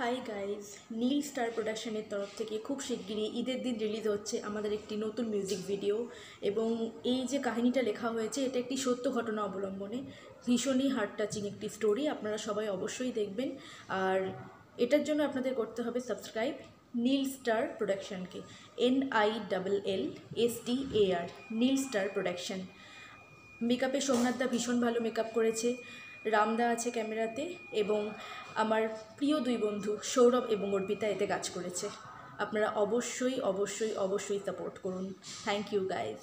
Hi guys নীল star প্রোডাকশনের তরফ থেকে খুব শিগগিরই ঈদের দিন রিলিজ হচ্ছে আমাদের একটি নতুন মিউজিক ভিডিও এবং এই যে কাহিনীটা লেখা হয়েছে, এটা একটি সত্য ঘটনা অবলম্বনে। ভীষণই হার্ট টাচিং একটি স্টোরি আপনারা সবাই অবশ্যই দেখবেন। আর এটার জন্য আপনাদের করতে হবে subscribe Neel star প্রোডাকশনকে N I double L S T A R Neel star production মেকআপে সোমনাথদা ভীষণ ভালো মেকআপ করেছে। রামদা আছে ক্যামেরাতে এবং আমার প্রিয় দুই বন্ধু সৌরভ এবং অর্পিতা এতে কাজ করেছে। আপনারা অবশ্যই অবশ্যই অবশ্যই সাপোর্ট করুন। Thank you guys